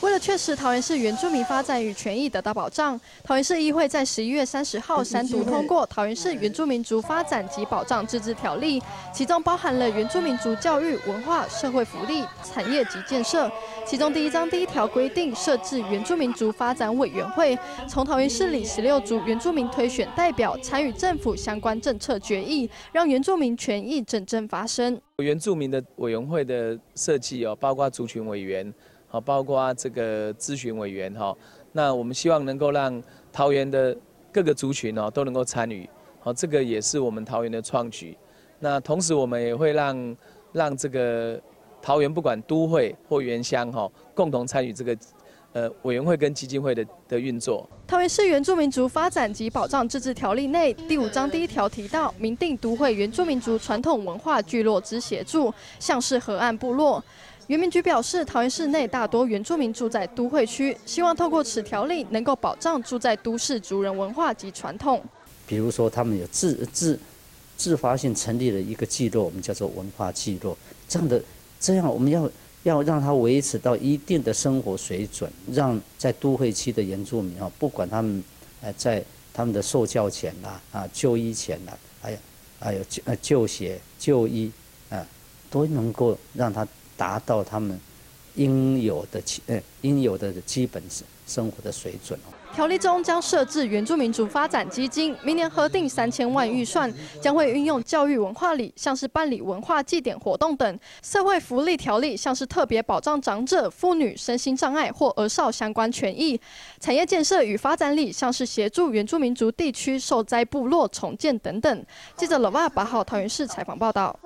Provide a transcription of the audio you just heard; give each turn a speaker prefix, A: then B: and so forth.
A: 为了确实桃园市原住民发展与权益得到保障，桃园市议会在十一月三十号三读通过《桃园市原住民族发展及保障自治条例》，其中包含了原住民族教育、文化、社会福利、产业及建设。其中第一章第一条规定设置原住民族发展委员会，从桃园市里十六族原住民推选代表参与政府相关政策决议，让原住民权益真正发生。
B: 原住民的委员会的设计哦，包括族群委员。好，包括这个咨询委员哈，那我们希望能够让桃园的各个族群哦都能够参与，好，这个也是我们桃园的创举。那同时我们也会让让这个桃园不管都会或原乡哈，共同参与这个呃委员会跟基金会的的运作。
A: 桃园市原住民族发展及保障自治条例内第五章第一条提到，明定都会原住民族传统文化聚落之协助，像是河岸部落。原民局表示，桃园市内大多原住民住在都会区，希望透过此条例能够保障住在都市族人文化及传统。
C: 比如说，他们有自自自发性成立了一个聚落，我们叫做文化聚落。这样的这样，我们要要让他维持到一定的生活水准，让在都会区的原住民啊，不管他们呃在他们的受教前呐啊就医前啦，还有还有就呃就学就医啊，都能够让他。达到他们应有的基呃应有的基本生活的水准哦。
A: 条例中将设置原住民族发展基金，明年核定三千万预算，将会运用教育文化里，像是办理文化祭典活动等；社会福利条例，像是特别保障长者、妇女、身心障碍或儿少相关权益；产业建设与发展里，像是协助原住民族地区受灾部落重建等等。记者罗瓦八号桃园市采访报道。